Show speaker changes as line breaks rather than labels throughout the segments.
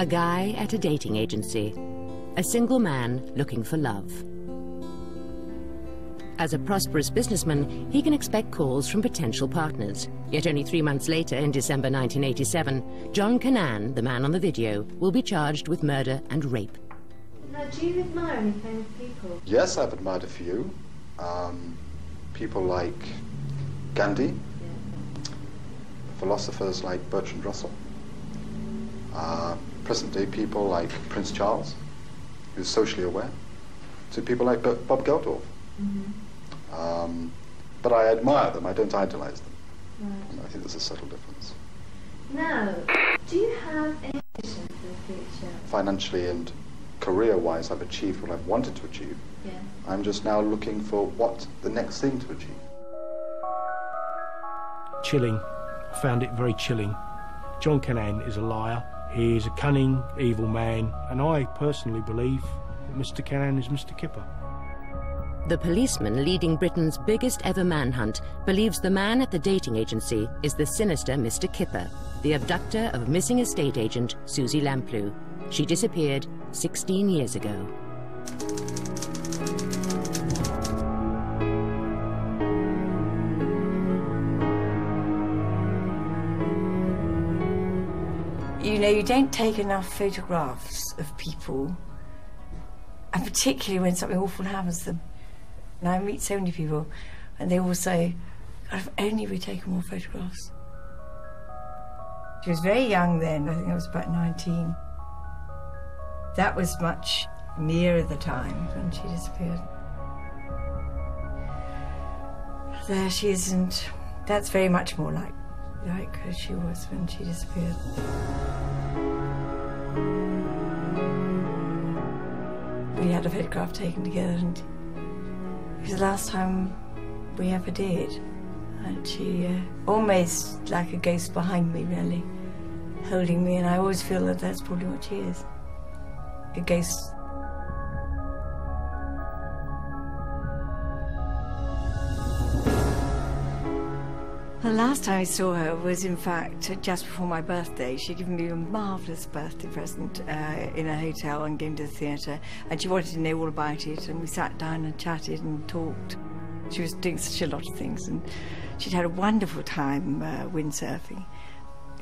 A guy at a dating agency. A single man looking for love. As a prosperous businessman, he can expect calls from potential partners. Yet only three months later, in December 1987, John Cannan, the man on the video, will be charged with murder and rape.
Now, do you admire any famous people?
Yes, I've admired a few. Um, people like Gandhi, philosophers like Bertrand Russell, uh, present-day people like Prince Charles, who's socially aware, to people like B Bob Geldof. Mm -hmm. um, but I admire them, I don't idolize them. Right. I think there's a subtle difference.
Now, do you have any vision for the future?
Financially and career-wise, I've achieved what I've wanted to achieve.
Yeah.
I'm just now looking for what the next thing to achieve.
Chilling. I found it very chilling. John Cannan is a liar. He is a cunning, evil man, and I personally believe that Mr. Cannan is Mr. Kipper.
The policeman leading Britain's biggest ever manhunt believes the man at the dating agency is the sinister Mr. Kipper, the abductor of missing estate agent Susie Lamplugh. She disappeared 16 years ago.
You know, you don't take enough photographs of people, and particularly when something awful happens to them. And I meet so many people, and they all say, if only we'd taken more photographs. She was very young then, I think I was about 19. That was much nearer the time when she disappeared. There she isn't. That's very much more like, like she was when she disappeared. We had a photograph taken together and it was the last time we ever did. And she uh, almost like a ghost behind me, really, holding me, and I always feel that that's probably what she is a ghost. The last time I saw her was, in fact, just before my birthday. She'd given me a marvellous birthday present uh, in a hotel and came to the theatre, and she wanted to know all about it, and we sat down and chatted and talked. She was doing such a lot of things, and she'd had a wonderful time uh, windsurfing.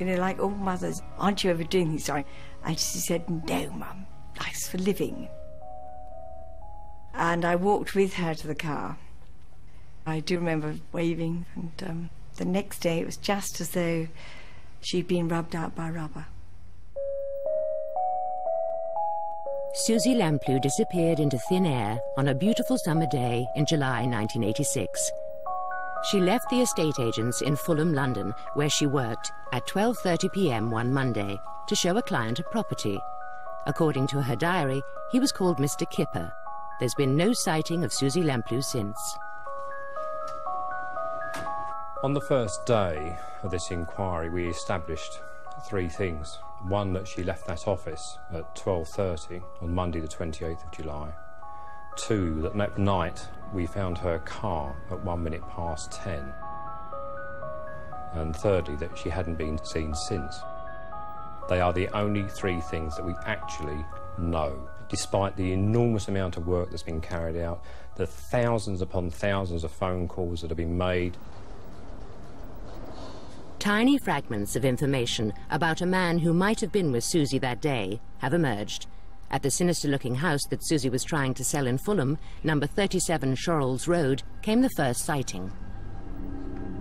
You know, like all mothers, aren't you ever doing these? Sorry. And she said, no, Mum, life's for living. And I walked with her to the car. I do remember waving, and um, the next day it was just as though she'd been rubbed out by rubber.
Susie Lamplugh disappeared into thin air on a beautiful summer day in July 1986. She left the estate agents in Fulham, London, where she worked, at 12.30 p.m. one Monday to show a client a property According to her diary, he was called Mr. Kipper. There's been no sighting of Susie Lamplugh since.
On the first day of this inquiry, we established three things. One, that she left that office at 12.30 on Monday the 28th of July. Two, that that night we found her car at one minute past 10. And thirdly, that she hadn't been seen since. They are the only three things that we actually know. Despite the enormous amount of work that's been carried out, the thousands upon thousands of phone calls that have been made.
Tiny fragments of information about a man who might have been with Susie that day have emerged. At the sinister-looking house that Susie was trying to sell in Fulham, number 37 Shorrolds Road, came the first sighting.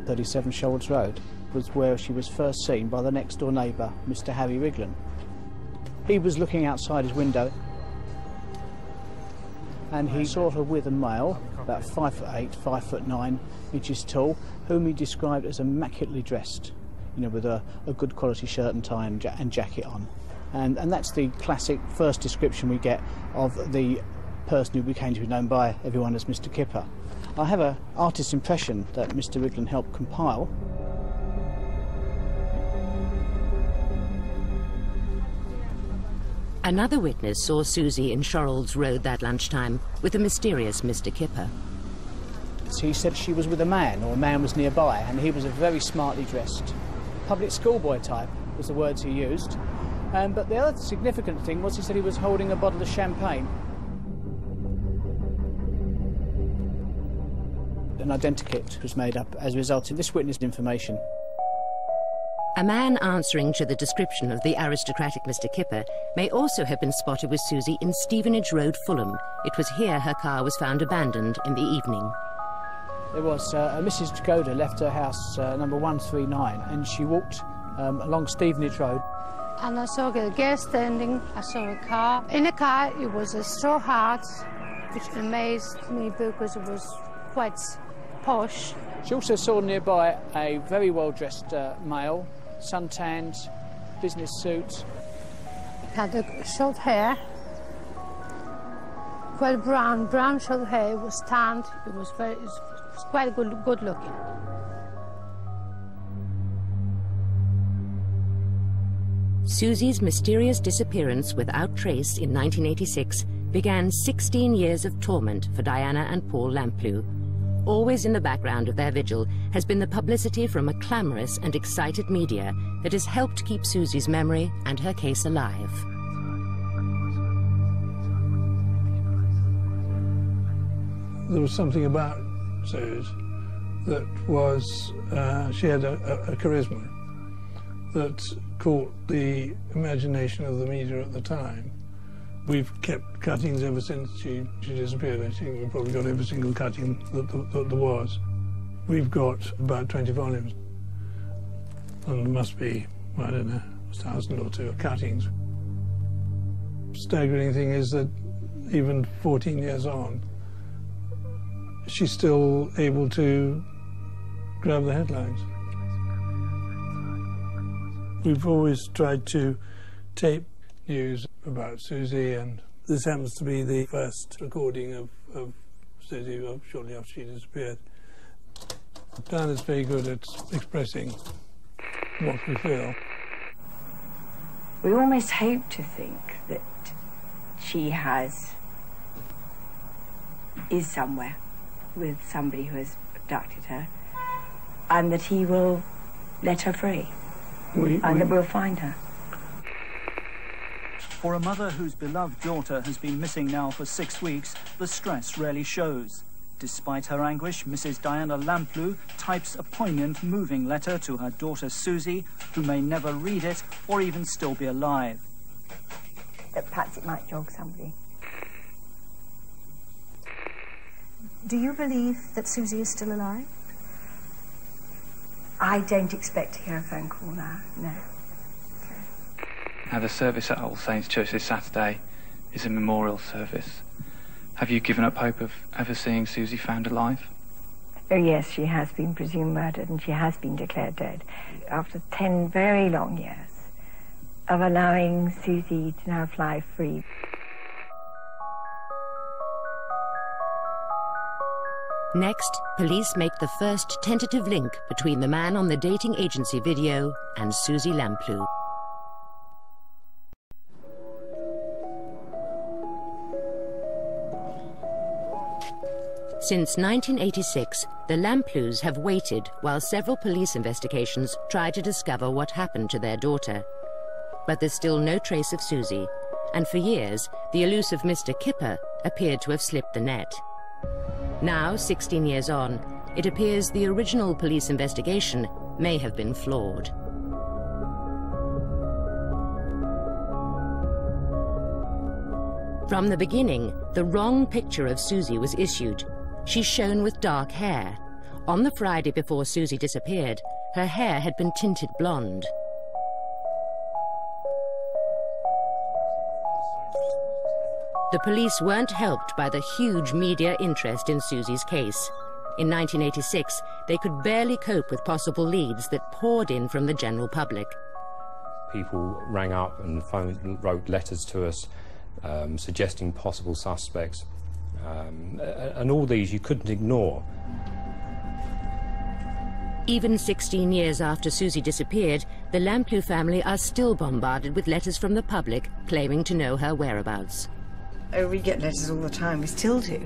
37 Shorrolds Road? was where she was first seen by the next door neighbour, Mr Harry Riglan. He was looking outside his window and he saw her with a male, about five foot eight, five foot nine inches tall, whom he described as immaculately dressed, you know, with a, a good quality shirt and tie and, ja and jacket on. And, and that's the classic first description we get of the person who became to be known by everyone as Mr Kipper. I have an artist's impression that Mr Riglan helped compile,
Another witness saw Susie in Shorrolds Road that lunchtime with a mysterious Mr. Kipper.
He said she was with a man, or a man was nearby, and he was a very smartly dressed. Public schoolboy type was the words he used. Um, but the other significant thing was he said he was holding a bottle of champagne. An identikit was made up as a result of this witness information.
A man answering to the description of the aristocratic Mr. Kipper may also have been spotted with Susie in Stevenage Road, Fulham. It was here her car was found abandoned in the evening.
There was uh, Mrs. Jagoda left her house uh, number 139 and she walked um, along Stevenage Road.
And I saw a girl standing, I saw a car. In the car, it was a straw hat, which amazed me because it was quite posh.
She also saw nearby a very well dressed uh, male, suntanned, business suit.
Had a short hair, quite brown, brown short hair. It was tanned. It was very, it was quite good, good looking.
Susie's mysterious disappearance without trace in 1986 began 16 years of torment for Diana and Paul Lamplugh. Always in the background of their vigil has been the publicity from a clamorous and excited media that has helped keep Susie's memory and her case alive.
There was something about Suze that was, uh, she had a, a, a charisma that caught the imagination of the media at the time. We've kept cuttings ever since she, she disappeared. I think we've probably got every single cutting that, that, that there was. We've got about 20 volumes. And there must be, I don't know, a thousand or two cuttings. Staggering thing is that even 14 years on, she's still able to grab the headlines. We've always tried to tape news about Susie, and this happens to be the first recording of, of Susie shortly after she disappeared. Dan is very good at expressing what we feel.
We almost hope to think that she has is somewhere with somebody who has abducted her and that he will let her free
We,
and
we-
that we'll find her.
For a mother whose beloved daughter has been missing now for six weeks, the stress rarely shows. Despite her anguish, Mrs. Diana Lamplugh types a poignant, moving letter to her daughter Susie, who may never read it or even still be alive.
That perhaps it might jog somebody.
Do you believe that Susie is still alive?
I don't expect to hear a phone call now, no.
Now, the service at All Saints Church this Saturday is a memorial service. Have you given up hope of ever seeing Susie found alive?
Oh, yes, she has been presumed murdered and she has been declared dead after 10 very long years of allowing Susie to now fly free.
Next, police make the first tentative link between the man on the dating agency video and Susie Lamplugh. Since 1986, the Lamplughs have waited while several police investigations try to discover what happened to their daughter. But there's still no trace of Susie, and for years, the elusive Mr. Kipper appeared to have slipped the net. Now, 16 years on, it appears the original police investigation may have been flawed. From the beginning, the wrong picture of Susie was issued. She's shown with dark hair. On the Friday before Susie disappeared, her hair had been tinted blonde. The police weren't helped by the huge media interest in Susie's case. In 1986, they could barely cope with possible leads that poured in from the general public.
People rang up and phoned, wrote letters to us um, suggesting possible suspects. Um, and all these you couldn't ignore.
Even 16 years after Susie disappeared, the Lamplugh family are still bombarded with letters from the public claiming to know her whereabouts.
Oh, we get letters all the time. We still do.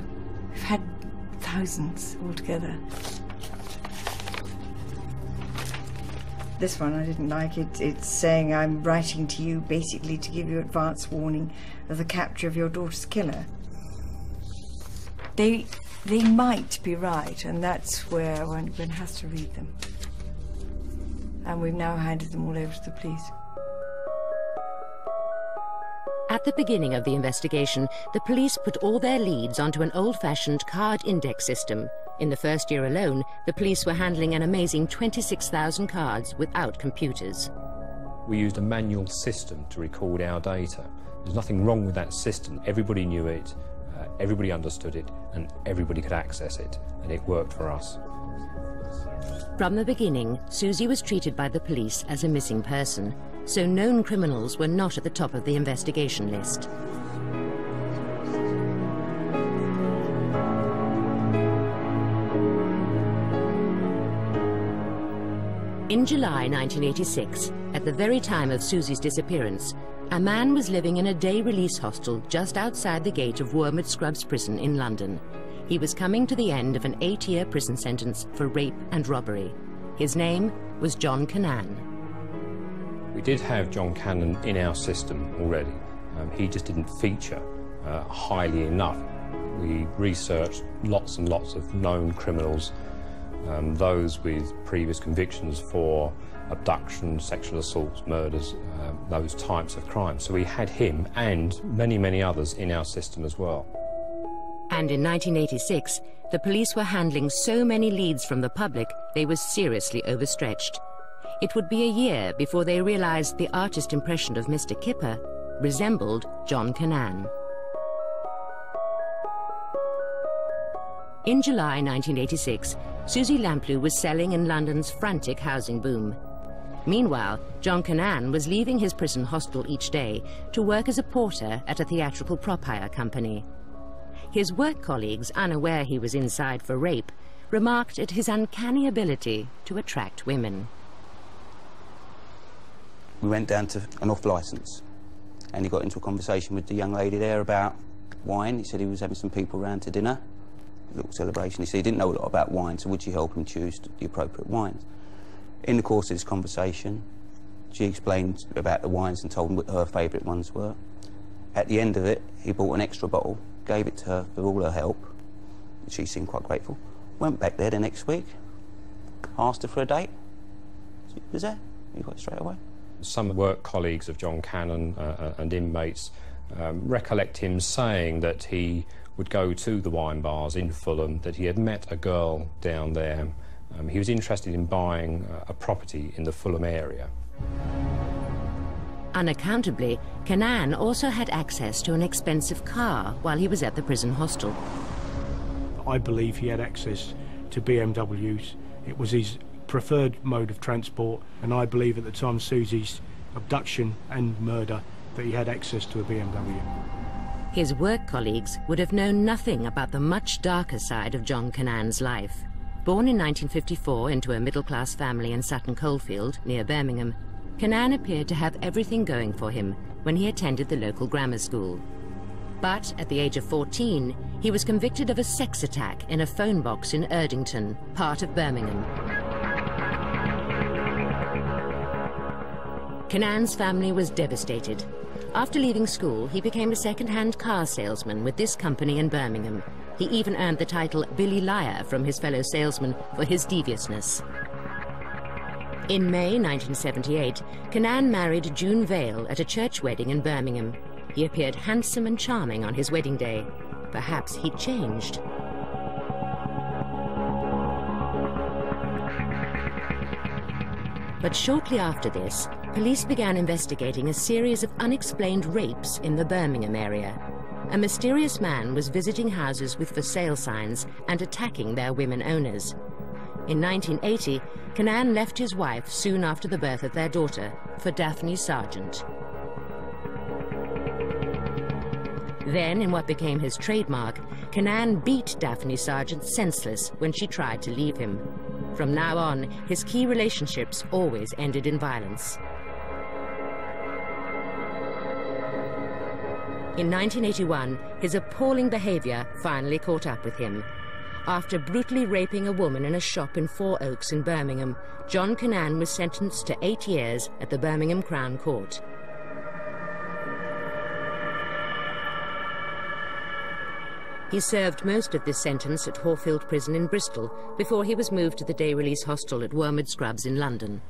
We've had thousands altogether. This one I didn't like. It, it's saying I'm writing to you basically to give you advance warning of the capture of your daughter's killer. They they might be right, and that's where one, one has to read them. And we've now handed them all over to the police.
At the beginning of the investigation, the police put all their leads onto an old-fashioned card index system. In the first year alone, the police were handling an amazing 26,000 cards without computers.
We used a manual system to record our data. There's nothing wrong with that system. Everybody knew it, everybody understood it, and everybody could access it, and it worked for us.
From the beginning, Susie was treated by the police as a missing person, so known criminals were not at the top of the investigation list. In July 1986, at the very time of Susie's disappearance, a man was living in a day release hostel just outside the gate of Wormwood Scrubs prison in London. He was coming to the end of an eight-year prison sentence for rape and robbery. His name was John Cannan.
We did have John Cannan in our system already. Um, he just didn't feature uh, highly enough. We researched lots and lots of known criminals, um, those with previous convictions for abduction, sexual assaults, murders, uh, those types of crimes. So we had him and many, many others in our system as well.
And in 1986, the police were handling so many leads from the public, they were seriously overstretched. It would be a year before they realized the artist impression of Mr. Kipper resembled John Cannan. In July 1986, Susie Lamplugh was selling in London's frantic housing boom. Meanwhile, John Cannan was leaving his prison hostel each day to work as a porter at a theatrical prop hire company. His work colleagues, unaware he was inside for rape, remarked at his uncanny ability to attract women.
We went down to an off licence and he got into a conversation with the young lady there about wine. He said he was having some people round to dinner, a little celebration. He said he didn't know a lot about wine, so would she help him choose the appropriate wines? In the course of this conversation, she explained about the wines and told him what her favourite ones were. At the end of it, he bought an extra bottle, gave it to her for all her help. She seemed quite grateful. Went back there the next week, asked her for a date. She was there. He got straight away.
Some work colleagues of John Cannan uh, uh, and inmates um, recollect him saying that he would go to the wine bars in Fulham, that he had met a girl down there. Um, he was interested in buying uh, a property in the Fulham area.
Unaccountably, Cannan also had access to an expensive car while he was at the prison hostel.
I believe he had access to BMWs. It was his preferred mode of transport, and I believe at the time of Susie's abduction and murder that he had access to a BMW.
His work colleagues would have known nothing about the much darker side of John Cannan's life. Born in 1954 into a middle-class family in Sutton Coldfield, near Birmingham, Cannan appeared to have everything going for him when he attended the local grammar school. But at the age of 14, he was convicted of a sex attack in a phone box in Erdington, part of Birmingham. Cannan's family was devastated. After leaving school, he became a second-hand car salesman with this company in Birmingham. He even earned the title Billy Liar from his fellow salesmen for his deviousness. In May 1978, Cannan married June Vale at a church wedding in Birmingham. He appeared handsome and charming on his wedding day. Perhaps he changed. But shortly after this, police began investigating a series of unexplained rapes in the Birmingham area. A mysterious man was visiting houses with for sale signs and attacking their women owners. In 1980, Cannan left his wife soon after the birth of their daughter for Daphne Sargent. Then, in what became his trademark, Cannan beat Daphne Sargent senseless when she tried to leave him. From now on, his key relationships always ended in violence. In 1981, his appalling behavior finally caught up with him. After brutally raping a woman in a shop in Four Oaks in Birmingham, John Cannan was sentenced to eight years at the Birmingham Crown Court. He served most of this sentence at Horfield Prison in Bristol before he was moved to the day release hostel at Wormwood Scrubs in London.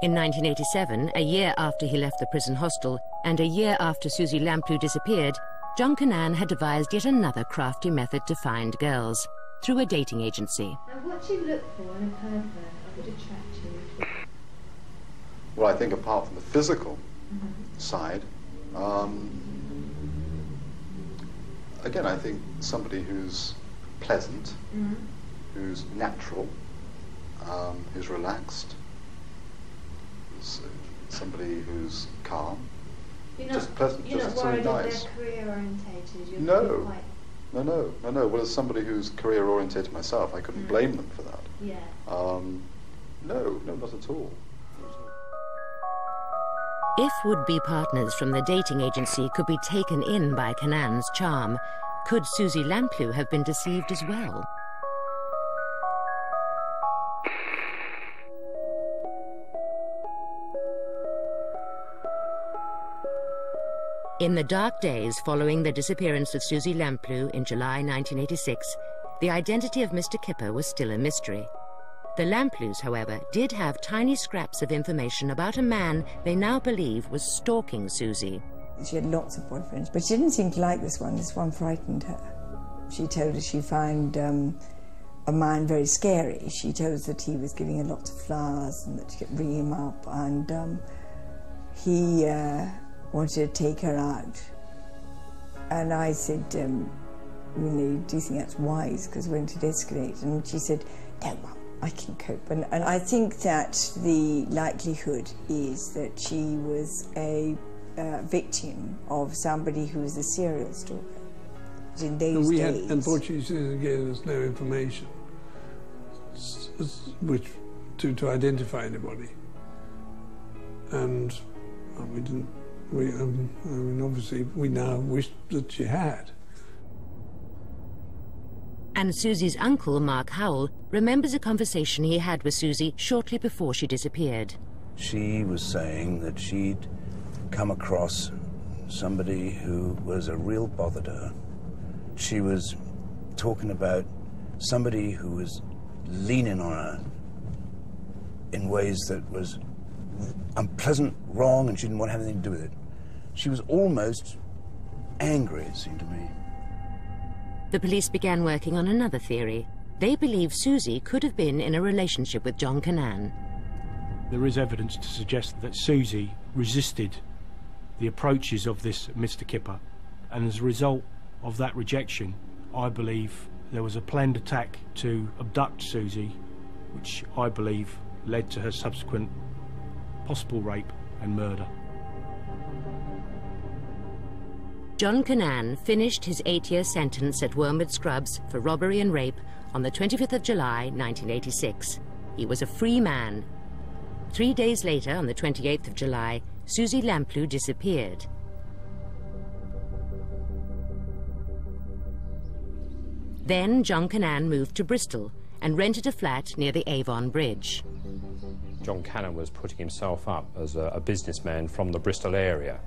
In 1987, a year after he left the prison hostel, and a year after Susie Lamplugh disappeared, John Cannan had devised yet another crafty method to find girls, through a dating agency.
Now, what do you look for in a pervert that would attract you?
Well, I think apart from the physical
Mhm.
side, um, again, I think somebody who's pleasant,
Mhm.
who's natural, um, who's relaxed, who's, somebody who's calm,
You're
just
not,
pleasant,
you're
just
not worried
somebody nice.
they're career orientated. You're
No.
quite,
No, no, no, no. Well, as somebody who's career orientated myself, I couldn't
Mm.
blame them for that.
yeah.
Um, no, no, not at all.
If would-be partners from the dating agency could be taken in by Cannan's charm, could Susie Lamplugh have been deceived as well? In the dark days following the disappearance of Susie Lamplugh in July 1986, the identity of Mr. Kipper was still a mystery. The Lamplughs, however, did have tiny scraps of information about a man they now believe was stalking Susie.
She had lots of boyfriends, but she didn't seem to like this one. This one frightened her. She told us she found um, a man very scary. She told us that he was giving her lots of flowers and that she kept bringing him up, and um, he uh, wanted to take her out. And I said, um, really, do you think that's wise? Because won't it escalate? And she said, no, Mum, I can cope. And, and I think that the likelihood is that she was a uh, victim of somebody who was a serial stalker. In those
And we had,
days,
unfortunately, she gave us no information which to, to identify anybody. And uh, we didn't, we, um, I mean, obviously, we now wish that she had.
And Susie's uncle, Mark Howell, remembers a conversation he had with Susie shortly before she disappeared.
She was saying that she'd come across somebody who was a real bother to her. She was talking about somebody who was leaning on her in ways that was unpleasant, wrong, and she didn't want to have anything to do with it. She was almost angry, it seemed to me.
The police began working on another theory. They believe Susie could have been in a relationship with John Cannan.
There is evidence to suggest that Susie resisted the approaches of this Mr. Kipper, and as a result of that rejection, I believe there was a planned attack to abduct Susie, which I believe led to her subsequent possible rape and murder.
John Cannan finished his eight-year sentence at Wormwood Scrubs for robbery and rape on the 25th of July, 1986. He was a free man. Three days later, on the 28th of July, Susie Lamplugh disappeared. Then John Cannan moved to Bristol and rented a flat near the Avon Bridge.
John Cannan was putting himself up as a, a businessman from the Bristol area.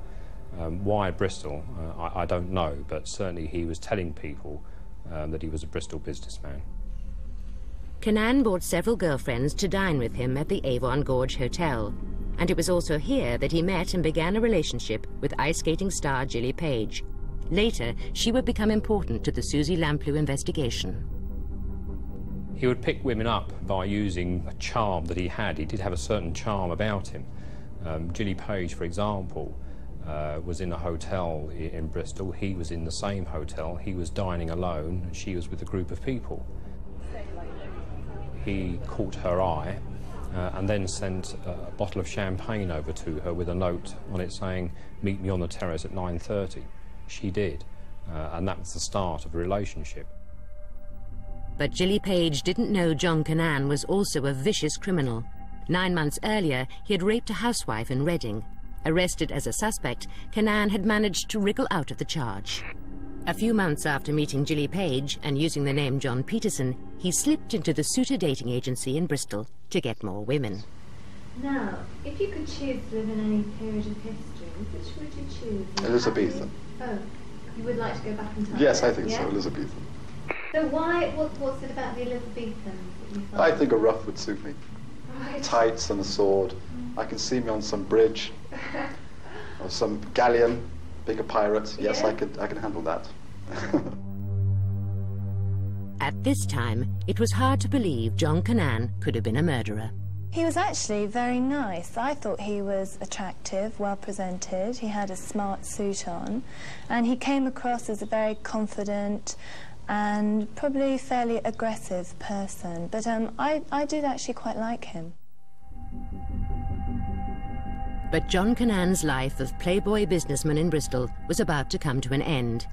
Um, why Bristol, uh, I, I don't know, but certainly he was telling people um, that he was a Bristol businessman.
Cannan brought several girlfriends to dine with him at the Avon Gorge Hotel, and it was also here that he met and began a relationship with ice skating star Gilly Page. Later, she would become important to the Susie Lamplugh investigation.
He would pick women up by using a charm that he had. He did have a certain charm about him. Um, Page, for example, uh, was in a hotel in Bristol. He was in the same hotel. He was dining alone, and she was with a group of people. He caught her eye uh, and then sent a, a bottle of champagne over to her with a note on it saying, meet me on the terrace at 9.30. She did, uh, and that was the start of a relationship.
But Gilly Page didn't know John Cannan was also a vicious criminal. Nine months earlier, he had raped a housewife in Reading. Arrested as a suspect, Cannan had managed to wriggle out of the charge. A few months after meeting Gilly Page and using the name John Peterson, he slipped into the suitor dating agency in Bristol to get more women.
Now, if you could choose to live in any period of history, which would you choose?
Elizabethan.
Oh, you would like to go back in time?
Yes, I think
yeah?
so, Elizabethan.
So why, what, what's it about the Elizabethans that you?
I think a ruff would suit me.
Right.
Tights and a sword. Mm. I can see me on some bridge or some galleon, being a pirate. Yes,
Yeah.
I could. I can handle that.
At this time, it was hard to believe John Cannan could have been a murderer.
He was actually very nice. I thought he was attractive, well presented. He had a smart suit on, and he came across as a very confident and probably fairly aggressive person. But um, I, I did actually quite like him.
But John Cannan's life of playboy businessman in Bristol was about to come to an end.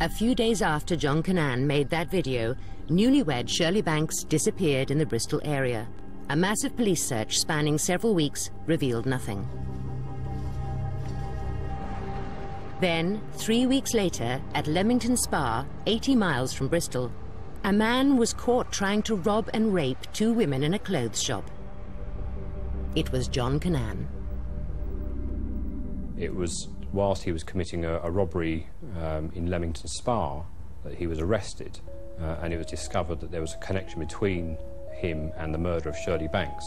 A few days after John Cannan made that video, newlywed Shirley Banks disappeared in the Bristol area. A massive police search spanning several weeks revealed nothing. Then, three weeks later, at Leamington Spa, 80 miles from Bristol, a man was caught trying to rob and rape two women in a clothes shop. It was John Cannan.
It was whilst he was committing a, a robbery um, in Leamington Spa that he was arrested, uh, and it was discovered that there was a connection between him and the murder of Shirley Banks.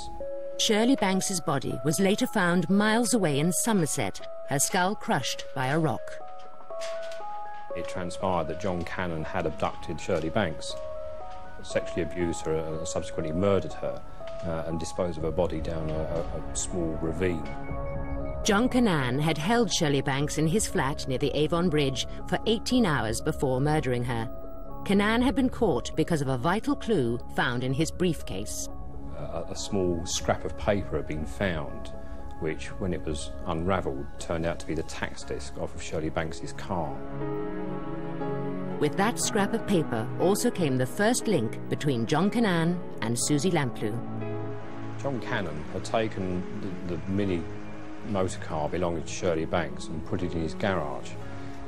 Shirley Banks's body was later found miles away in Somerset, her skull crushed by a rock.
It transpired that John Cannan had abducted Shirley Banks, sexually abused her, and subsequently murdered her, uh, and disposed of her body down a, a, a small ravine.
John Cannan had held Shirley Banks in his flat near the Avon Bridge for 18 hours before murdering her. Cannan had been caught because of a vital clue found in his briefcase.
A, a small scrap of paper had been found, which, when it was unravelled, turned out to be the tax disc off of Shirley Banks's car.
With that scrap of paper also came the first link between John Cannan and Susie Lamplugh.
John Cannan had taken the, the mini motor car belonging to Shirley Banks and put it in his garage.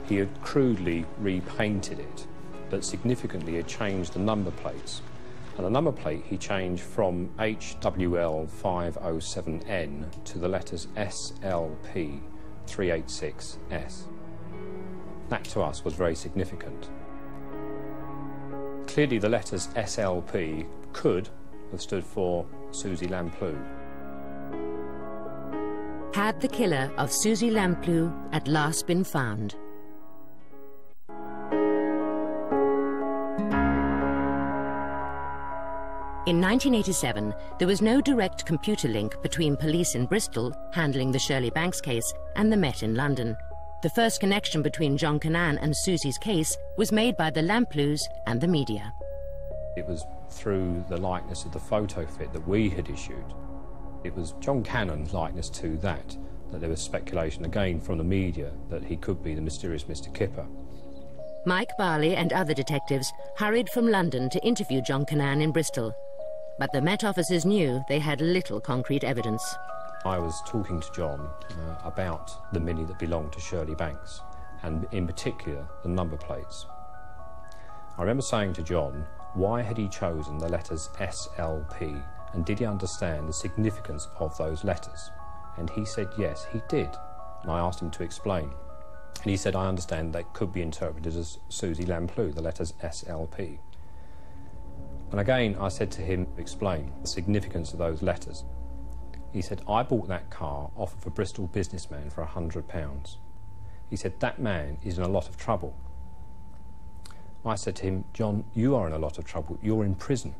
He had crudely repainted it, but significantly had changed the number plates. And the number plate he changed from HWL507N to the letters SLP386S. That to us was very significant. Clearly, the letters SLP could have stood for Susie Lamplugh.
Had the killer of Susie Lamplugh at last been found? In 1987, there was no direct computer link between police in Bristol, handling the Shirley Banks case, and the Met in London. The first connection between John Cannan and Susie's case was made by the Lamplughs and the media.
It was through the likeness of the photo fit that we had issued. It was John Cannan's likeness to that that there was speculation again from the media that he could be the mysterious Mr. Kipper.
Mike Barley and other detectives hurried from London to interview John Cannan in Bristol. But the Met officers knew they had little concrete evidence.
I was talking to John uh, about the Mini that belonged to Shirley Banks, and in particular the number plates. I remember saying to John, why had he chosen the letters SLP, and did he understand the significance of those letters? And he said yes, he did. And I asked him to explain. And he said, I understand that could be interpreted as Susie Lamplugh, the letters SLP. And again, I said to him, explain the significance of those letters. He said, I bought that car off of a Bristol businessman for a £100. He said, that man is in a lot of trouble. I said to him, John, you are in a lot of trouble. You're in prison.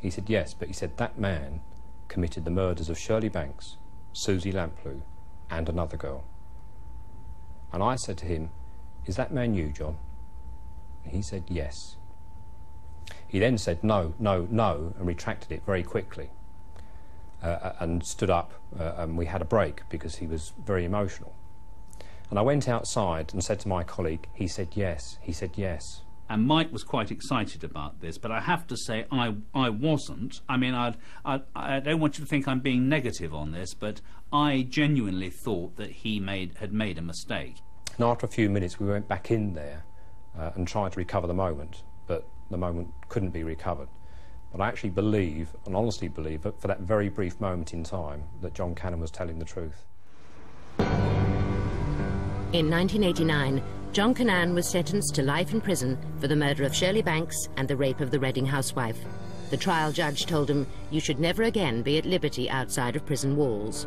He said, yes, but he said, that man committed the murders of Shirley Banks, Susie Lamplugh, and another girl. And I said to him, is that man you, John? And he said, yes. He then said no, no, no, and retracted it very quickly uh, and stood up, uh, and we had a break because he was very emotional. And I went outside and said to my colleague, he said yes, he said yes.
And Mike was quite excited about this, but I have to say I I wasn't. I mean, I'd, I I don't want you to think I'm being negative on this, but I genuinely thought that he made had made a mistake.
And after a few minutes, we went back in there uh, and tried to recover the moment, the moment couldn't be recovered. But I actually believe, and honestly believe, that for that very brief moment in time, that John Cannan was telling the truth.
In 1989, John Cannan was sentenced to life in prison for the murder of Shirley Banks and the rape of the Reading housewife. The trial judge told him, you should never again be at liberty outside of prison walls.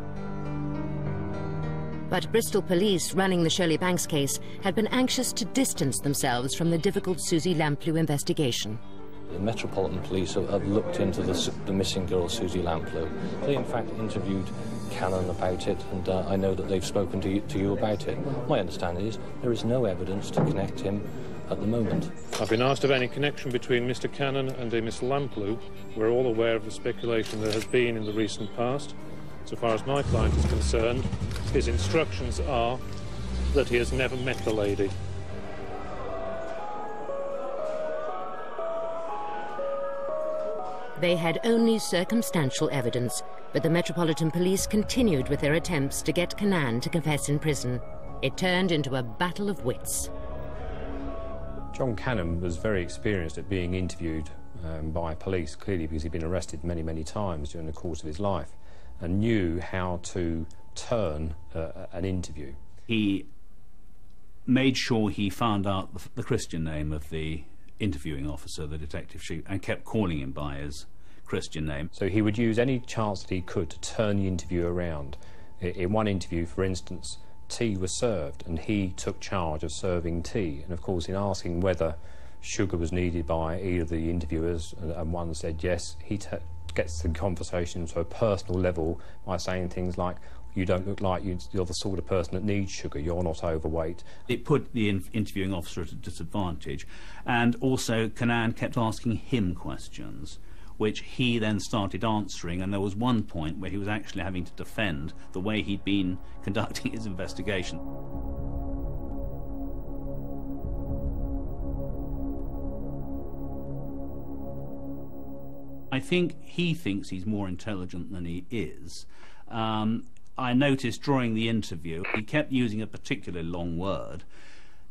But Bristol police running the Shirley Banks case had been anxious to distance themselves from the difficult Susie Lamplugh investigation.
The Metropolitan Police have, have looked into the, the, missing girl, Susie Lamplugh. They, in fact, interviewed Cannan about it, and uh, I know that they've spoken to you, to you about it. My understanding is there is no evidence to connect him at the moment.
I've been asked of any connection between Mr Cannan and a Miss Lamplugh. We're all aware of the speculation there has been in the recent past. So far as my client is concerned, his instructions are that he has never met the lady.
They had only circumstantial evidence, but the Metropolitan Police continued with their attempts to get Cannan to confess in prison. It turned into a battle of wits.
John Cannan was very experienced at being interviewed um, by police, clearly because he'd been arrested many, many times during the course of his life, and knew how to turn uh, an interview.
He made sure he found out the, the Christian name of the interviewing officer, the detective chief, and kept calling him by his Christian name.
So he would use any chance that he could to turn the interview around. In one interview, for instance, tea was served, and he took charge of serving tea. And of course, in asking whether sugar was needed by either of the interviewers, and one said yes, he gets the conversation to a personal level by saying things like, you don't look like you're the sort of person that needs sugar, you're not overweight.
It put the in interviewing officer at a disadvantage. And also, Cannan kept asking him questions, which he then started answering. And there was one point where he was actually having to defend the way he'd been conducting his investigation. I think he thinks he's more intelligent than he is. Um, I noticed during the interview he kept using a particularly long word,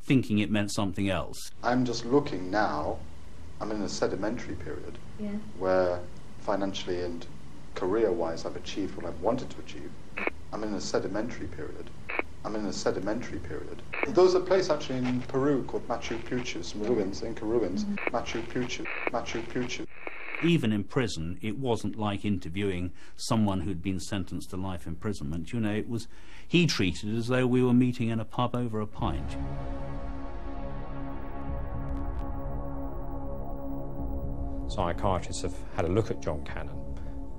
thinking it meant something else.
I'm just looking now, I'm in a sedimentary period
yeah.
where financially and career wise I've achieved what I've wanted to achieve. I'm in a sedimentary period. I'm in a sedimentary period. There's a place actually in Peru called Machu Picchu, some ruins, Inca ruins. Mm -hmm. Machu Picchu, Machu Picchu
even in prison, it wasn't like interviewing someone who'd been sentenced to life imprisonment. You know, it was he treated it as though we were meeting in a pub over a pint.
Psychiatrists have had a look at John Cannan,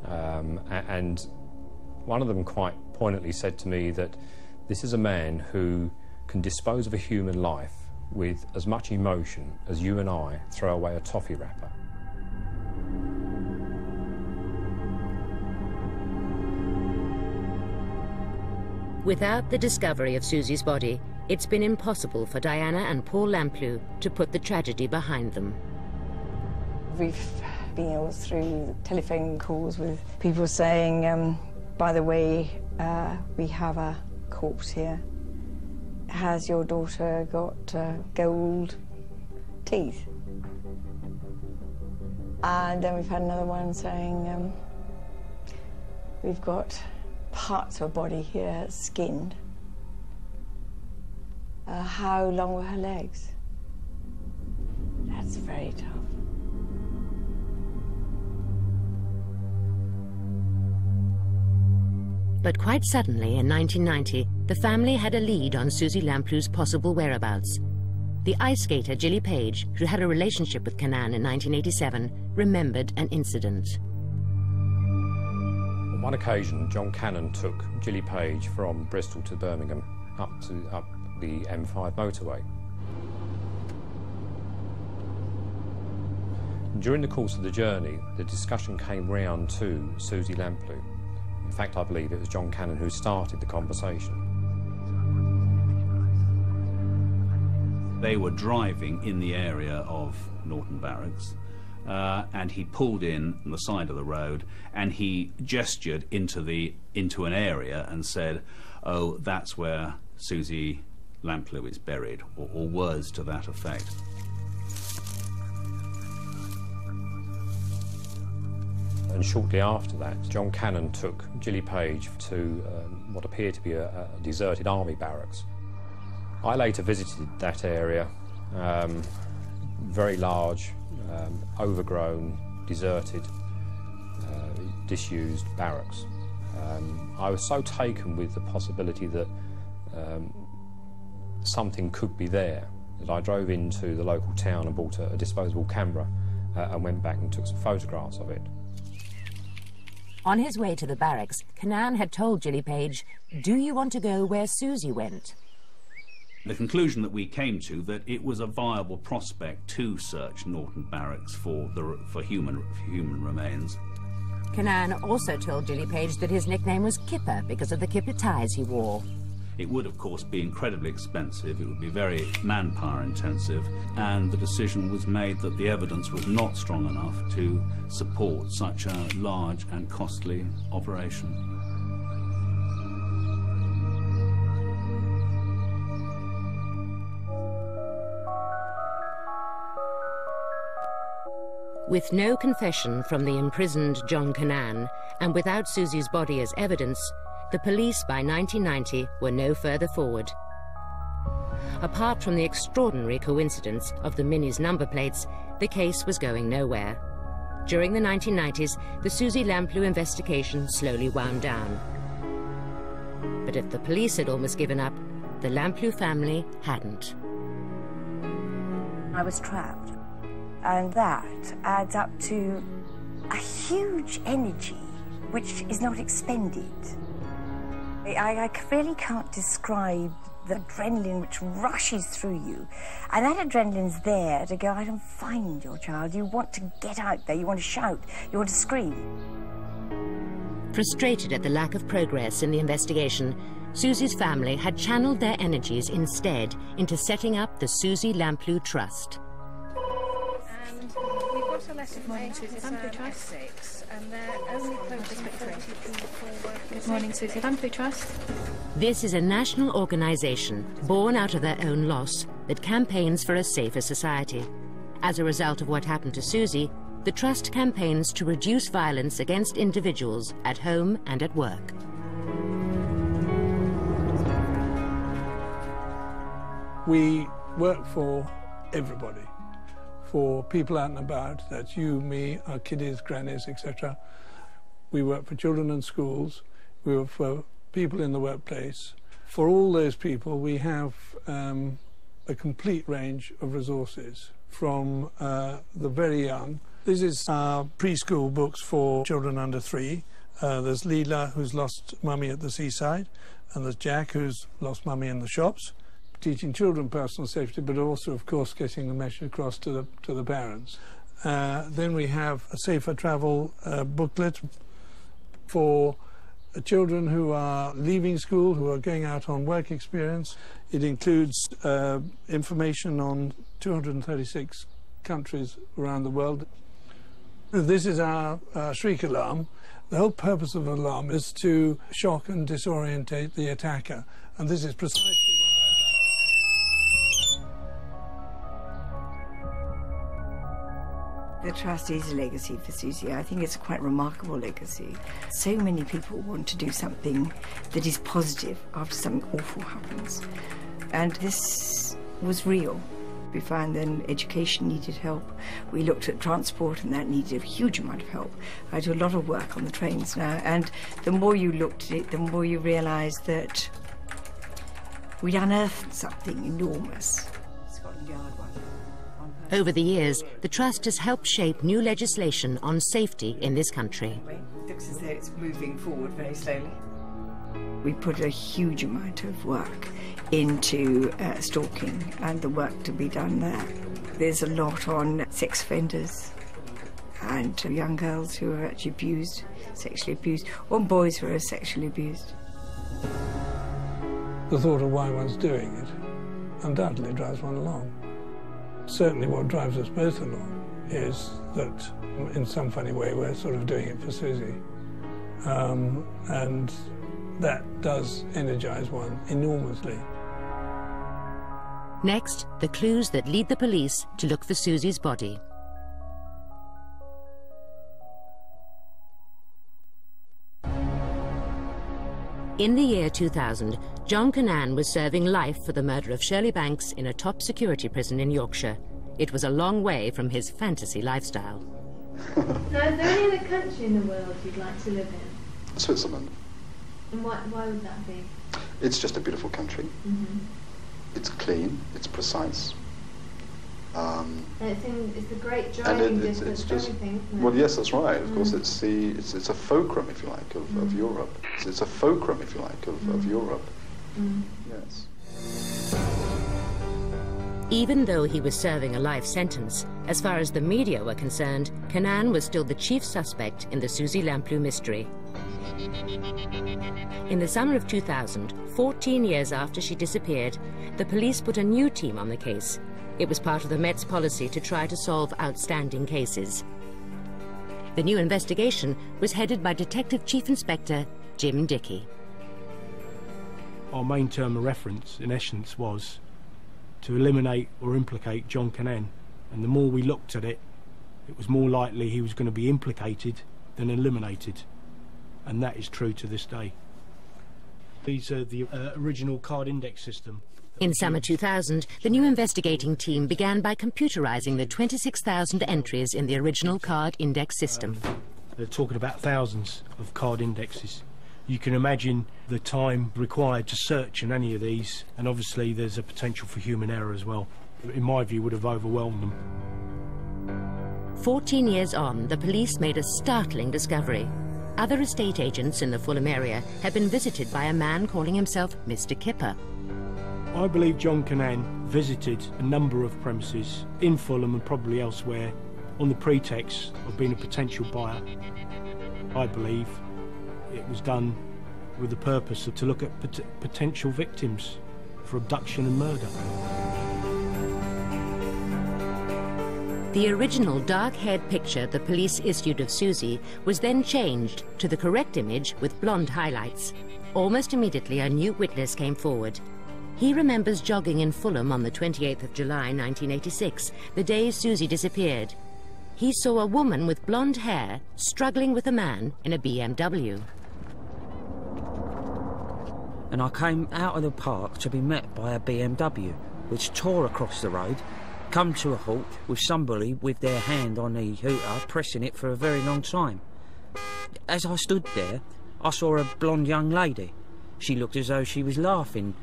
um, and one of them quite poignantly said to me that this is a man who can dispose of a human life with as much emotion as you and I throw away a toffee wrapper.
Without the discovery of Susie's body, it's been impossible for Diana and Paul Lamplugh to put the tragedy behind them.
We've been all through telephone calls with people saying, um, by the way, uh, we have a corpse here. Has your daughter got uh, gold teeth? And then we've had another one saying, um, we've got parts of her body here skinned. Uh, how long were her legs? That's very tough.
But quite suddenly, in 1990, the family had a lead on Susie Lamplugh's possible whereabouts. The ice skater Gilly Page, who had a relationship with Cannan in 1987, remembered an incident.
On one occasion, John Cannan took Gilly Page from Bristol to Birmingham up to up the M5 motorway. During the course of the journey, the discussion came round to Susie Lamplugh. In fact, I believe it was John Cannan who started the conversation.
They were driving in the area of Norton Barracks uh, and he pulled in on the side of the road and he gestured into the into an area and said, "Oh, that's where Susie Lamplugh is buried, or, or words to that effect.
And shortly after that, John Cannan took Gilly Page to um, what appeared to be a, a, deserted army barracks. I later visited that area, um, very large, um, overgrown, deserted, uh, disused barracks. Um, I was so taken with the possibility that um, something could be there that I drove into the local town and bought a, a disposable camera uh, and went back and took some photographs of it.
On his way to the barracks, Cannan had told Gilly Page, do you want to go where Suzy went?
The conclusion that we came to that it was a viable prospect to search Norton Barracks for, the, for, human, for human remains.
Cannan also told Gilly Page that his nickname was Kipper because of the kipper ties he wore.
It would, of course, be incredibly expensive, it would be very manpower intensive, and the decision was made that the evidence was not strong enough to support such a large and costly operation.
With no confession from the imprisoned John Cannan, and without Suzy's body as evidence, the police by 1990 were no further forward. Apart from the extraordinary coincidence of the Mini's number plates, the case was going nowhere. During the 1990s, the Suzy Lamplugh investigation slowly wound down. But if the police had almost given up, the Lamplugh family hadn't.
I was trapped, and that adds up to a huge energy which is not expended. I, I really can't describe the adrenaline which rushes through you. And that adrenaline's there to go out and find your child. You want to get out there, you want to shout, you want to scream.
Frustrated at the lack of progress in the investigation, Suzy's family had channeled their energies instead into setting up the Suzy Lamplugh Trust.
And we've got a letter from Lamplugh Trust and they're only quoting 30 people Good morning, Suzy. Lamplugh Trust.
This is a national organisation born out of their own loss that campaigns for a safer society. As a result of what happened to Suzy, the Trust campaigns to reduce violence against individuals at home and at work.
We work for everybody for people out and about. That's you, me, our kiddies, grannies, etc. We work for children in schools. We work for people in the workplace. For all those people, we have um, a complete range of resources from uh, the very young. This is our preschool books for children under three. Uh, there's Leela, who's lost mummy at the seaside, and there's Jack, who's lost mummy in the shops teaching children personal safety, but also, of course, getting the message across to the, to the parents. Uh, then we have a safer travel uh, booklet for children who are leaving school, who are going out on work experience. It includes uh, information on 236 countries around the world. This is our uh, shriek alarm. The whole purpose of an alarm is to shock and disorientate the attacker, and this is precisely
The trust is a legacy for Suzy. I think it's a quite remarkable legacy. So many people want to do something that is positive after something awful happens. And this was real. We found then education needed help. We looked at transport and that needed a huge amount of help. I do a lot of work on the trains now and the more you looked at it, the more you realised that we'd unearthed something enormous.
Over the years, the Trust has helped shape new legislation on safety in this country.
It looks as though it's moving forward very slowly. We put a huge amount of work into uh, stalking and the work to be done there. There's a lot on sex offenders and young girls who are actually abused, sexually abused, or boys who are sexually abused.
The thought of why one's doing it undoubtedly drives one along certainly what drives us both along is that in some funny way we're sort of doing it for Suzy. Um, and that does energize one enormously.
Next, the clues that lead the police to look for Suzy's body. In the year 2000, John Cannan was serving life for the murder of Shirley Banks in a top security prison in Yorkshire. It was a long way from his fantasy lifestyle.
Now, is there any other country in the world you'd like to live in?
Switzerland.
And why, why would that be?
It's just a beautiful country.
Mm-hmm.
It's clean. It's precise. Um,
And it's, in, it's the great
and
driving
it, it's,
distance
it's
for
just
everything. it?
well, yes, that's right. Of course,
Mm.
it's the it's, it's a fulcrum, if you like, of, of
Mm.
Europe. It's, it's a fulcrum, if you like, of, of
Mm.
Europe. Yes.
Even though he was serving a life sentence, as far as the media were concerned, Cannan was still the chief suspect in the Suzy Lamplugh mystery. In the summer of 2000, 14 years after she disappeared, the police put a new team on the case. It was part of the Met's policy to try to solve outstanding cases. The new investigation was headed by Detective Chief Inspector Jim Dickie.
Our main term of reference, in essence, was to eliminate or implicate John Cannan. And the more we looked at it, it was more likely he was going to be implicated than eliminated. And that is true to this day. These are the uh, original card index system.
In summer 2000, the new investigating team began by computerizing the 26,000 entries in the original card index system.
They're talking about thousands of card indexes. You can imagine the time required to search in any of these, and obviously there's a potential for human error as well. In my view, would have overwhelmed them.
14 years on, the police made a startling discovery. Other estate agents in the Fulham area had been visited by a man calling himself Mr. Kipper.
I believe John Cannan visited a number of premises in Fulham and probably elsewhere on the pretext of being a potential buyer. I believe it was done with the purpose of to look at pot potential victims for abduction and murder.
The original dark-haired picture the police issued of Suzy was then changed to the correct image with blonde highlights. Almost immediately, a new witness came forward. He remembers jogging in Fulham on the 28th of July 1986, the day Suzy disappeared. He saw a woman with blonde hair struggling with a man in a BMW.
And I came out of the park to be met by a BMW, which tore across the road, come to a halt with somebody with their hand on the hooter pressing it for a very long time. As I stood there, I saw a blonde young lady. She looked as though she was laughing,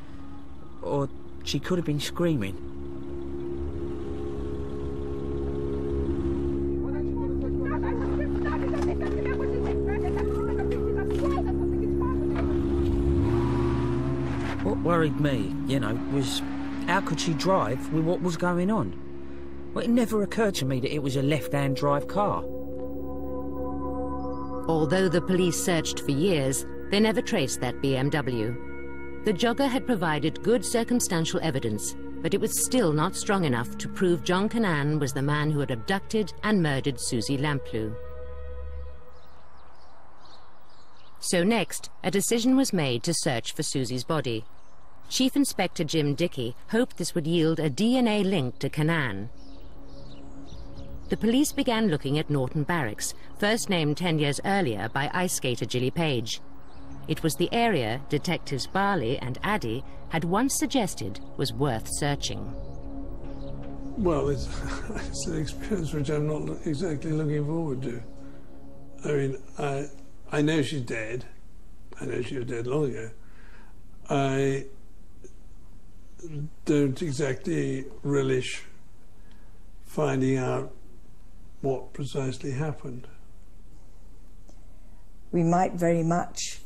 or she could have been screaming. Worried me, you know, was how could she drive with what was going on? Well, it never occurred to me that it was a left-hand drive car.
Although the police searched for years, they never traced that BMW. The jogger had provided good circumstantial evidence, but it was still not strong enough to prove John Cannan was the man who had abducted and murdered Suzy Lamplugh. So next, a decision was made to search for Suzy's body. Chief Inspector Jim Dickie hoped this would yield a DNA link to Cannan. The police began looking at Norton Barracks, first named 10 years earlier by ice skater Gilly Page. It was the area detectives Barley and Addy had once suggested was worth searching.
Well, it's, it's an experience which I'm not exactly looking forward to. I mean, I, I know she's dead. I know she was dead long ago. I don't exactly relish finding out what precisely happened.
we might very much,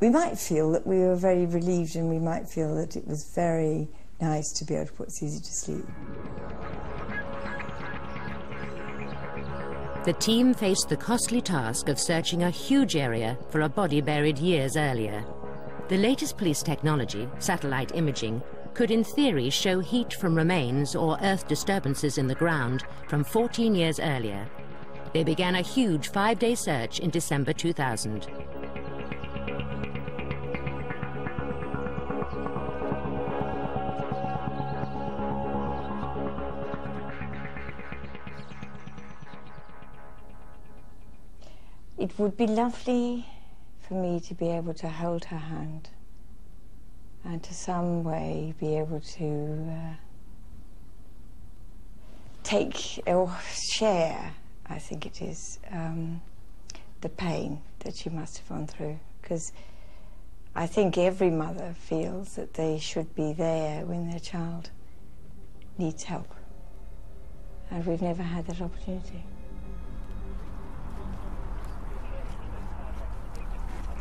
we might feel that we were very relieved and we might feel that it was very nice to be able to put Suzy to sleep.
The team faced the costly task of searching a huge area for a body buried years earlier. The latest police technology, satellite imaging, could in theory show heat from remains or earth disturbances in the ground from 14 years earlier. They began a huge five-day search in December 2000.
It would be lovely for me to be able to hold her hand and to some way be able to uh, take or share, I think it is, um, the pain that she must have gone through. Because I think every mother feels that they should be there when their child needs help. And we've never had that opportunity.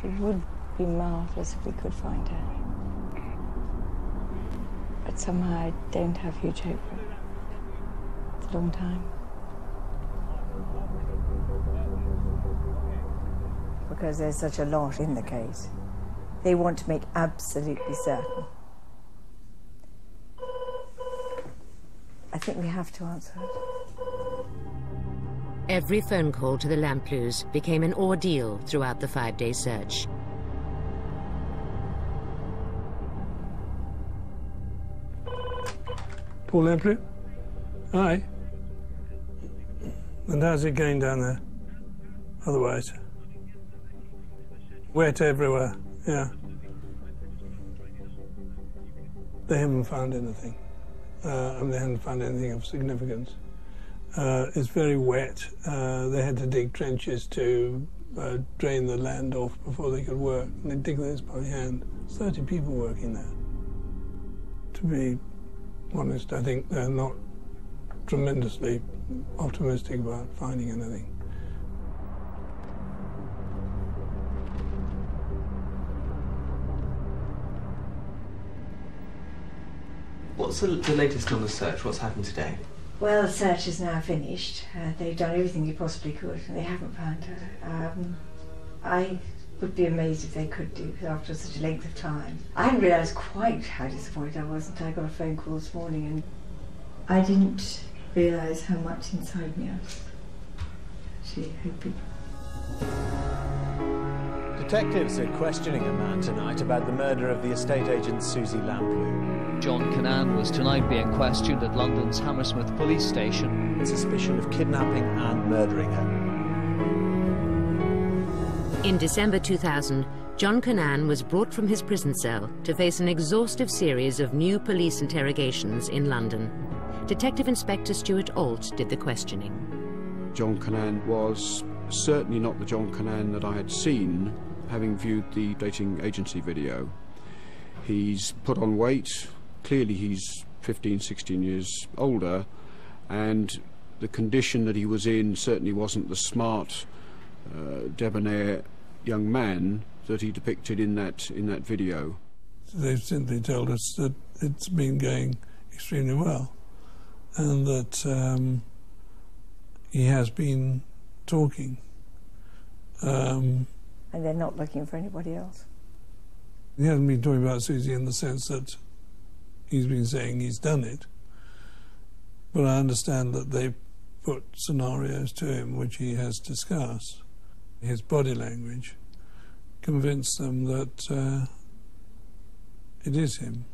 It would be marvellous if we could find her. But somehow I don't have huge hope for it. It's a long time. Because there's such a lot in the case. They want to make absolutely certain. I think we have to answer it.
Every phone call to the Lamplughs became an ordeal throughout the five-day search.
Paul Lamplugh? Hi. And how's it going down there? Otherwise? Wet everywhere, yeah. They haven't found anything. Uh, and they haven't found anything of significance. Uh, it's very wet. Uh, they had to dig trenches to uh, drain the land off before they could work. And they dig this by hand. 30 people working there. To be honest, I think they're not tremendously optimistic about finding anything.
What's the, the latest on the search? What's happened today?
Well, the search is now finished. Uh, they've done everything they possibly could, and they haven't found her. Um, I would be amazed if they could do after such a length of time. I hadn't realised quite how disappointed I was until I got a phone call this morning, and I didn't realise how much inside me I was actually hoping.
Detectives are questioning a man tonight about the murder of the estate agent Susie Lamplugh.
John Cannan was tonight being questioned at London's Hammersmith police station.
On suspicion of kidnapping and murdering her.
In December 2000, John Cannan was brought from his prison cell to face an exhaustive series of new police interrogations in London. Detective Inspector Stuart Alt did the questioning.
John Cannan was certainly not the John Cannan that I had seen having viewed the dating agency video. He's put on weight, clearly he's 15, 16 years older, and the condition that he was in certainly wasn't the smart, uh, debonair young man that he depicted in that in that video.
They've simply told us that it's been going extremely well, and that um, he has been talking. Um,
and they're not looking for anybody else.
He hasn't been talking about Suzy in the sense that he's been saying he's done it, but I understand that they've put scenarios to him which he has discussed. His body language convinced them that uh, it is him.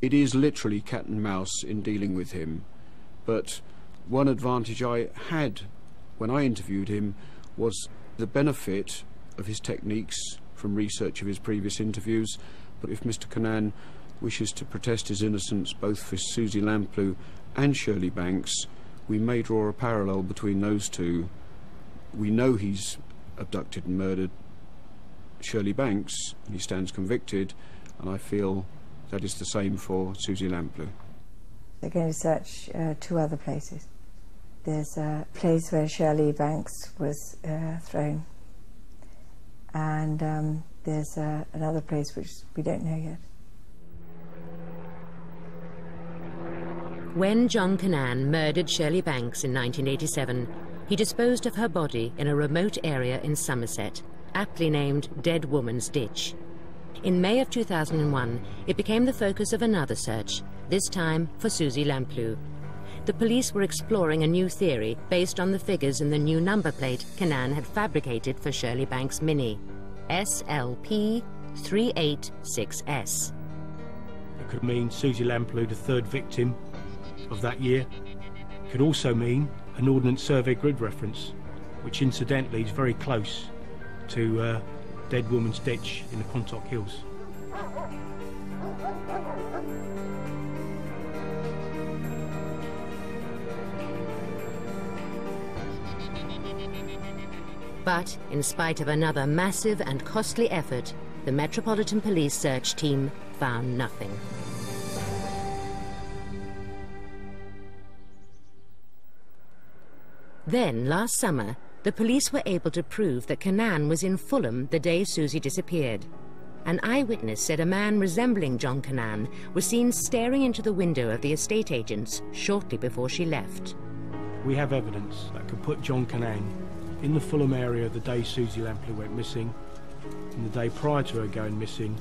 It is literally cat and mouse in dealing with him, but one advantage I had when I interviewed him was the benefit of his techniques from research of his previous interviews. But if Mr. Cannan wishes to protest his innocence both for Suzy Lamplugh and Shirley Banks, we may draw a parallel between those two. We know he's abducted and murdered Shirley Banks, he stands convicted, and I feel that is the same for Suzy Lamplugh.
They're going to search uh, two other places. There's a place where Shirley Banks was uh, thrown, and um, there's uh, another place which we don't know yet.
When John Cannan murdered Shirley Banks in 1987, he disposed of her body in a remote area in Somerset, aptly named Dead Woman's Ditch. In May of 2001, it became the focus of another search, this time for Suzy Lamplugh. The police were exploring a new theory based on the figures in the new number plate Cannan had fabricated for Shirley Banks' Mini, SLP 386S.
It could mean Suzy Lamplugh, the third victim of that year. It could also mean an Ordnance Survey grid reference. which incidentally is very close to uh, Dead Woman's Ditch in the Quantock Hills.
But in spite of another massive and costly effort, the Metropolitan Police search team found nothing. Then, last summer, the police were able to prove that Cannan was in Fulham the day Suzy disappeared. An eyewitness said a man resembling John Cannan was seen staring into the window of the estate agents shortly before she left.
We have evidence that could put John Cannan in the Fulham area the day Suzy Lamplugh went missing, in the day prior to her going missing,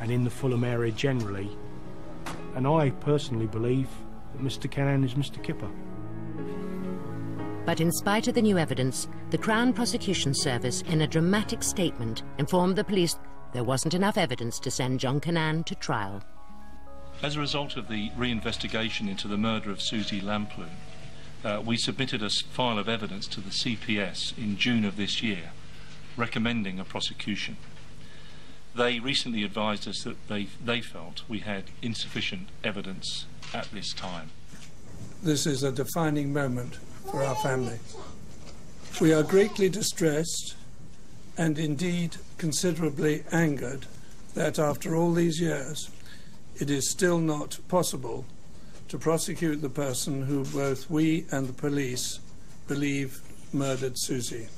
and in the Fulham area generally. And I personally believe that Mr Cannan is Mr Kipper.
But in spite of the new evidence, the Crown Prosecution Service, in a dramatic statement, informed the police there wasn't enough evidence to send John Cannan to trial.
As a result of the reinvestigation into the murder of Suzy Lamplugh, uh, we submitted a file of evidence to the CPS in June of this year, recommending a prosecution. They recently advised us that they, they felt we had insufficient evidence at this time.
This is a defining moment for our family. We are greatly distressed and indeed considerably angered that after all these years it is still not possible to prosecute the person who both we and the police believe murdered Suzy.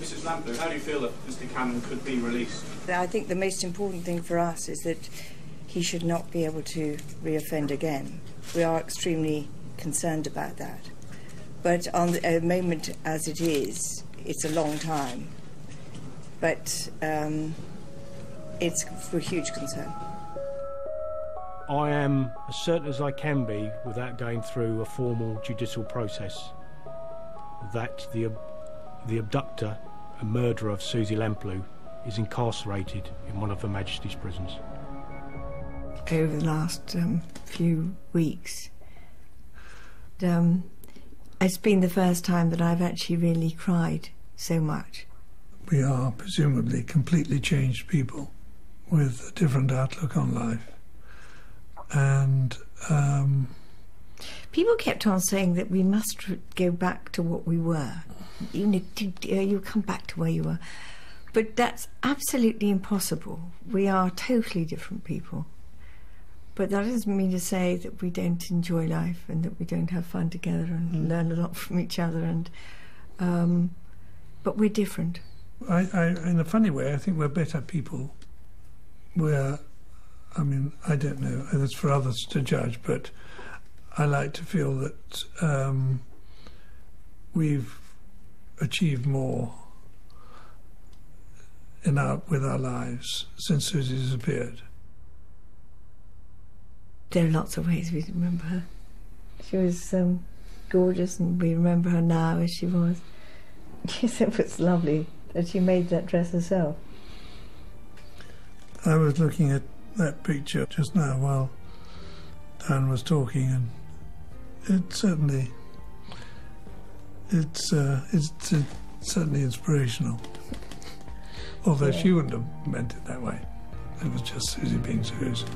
Mrs Lamplugh, how do you feel that Mr Cannan could be released?
I think the most important thing for us is that he should not be able to reoffend again. We are extremely concerned about that. But on a moment as it is, it's a long time. But um, it's for huge concern.
I am as certain as I can be, without going through a formal judicial process, that the, the abductor and murderer of Suzy Lamplugh is incarcerated in one of Her Majesty's prisons.
Over the last um, few weeks, um, it's been the first time that I've actually really cried so much.
We are presumably completely changed people with a different outlook on life. And um,
people kept on saying that we must go back to what we were. You to, uh, you come back to where you were, but that's absolutely impossible. We are totally different people. But that doesn't mean to say that we don't enjoy life and that we don't have fun together and mm. learn a lot from each other. And um, but we're different.
I, I, in a funny way, I think we're better people. We're, I mean, I don't know. That's for others to judge. But I like to feel that um, we've achieved more in our with our lives since Suzy disappeared.
There are lots of ways we remember her. She was um, gorgeous, and we remember her now as she was. Yes, it was lovely that she made that dress herself.
I was looking at that picture just now while Dan was talking, and it certainly it's uh, it's, it's certainly inspirational. Although yeah. she wouldn't have meant it that way. It was just Suzy being Suzy.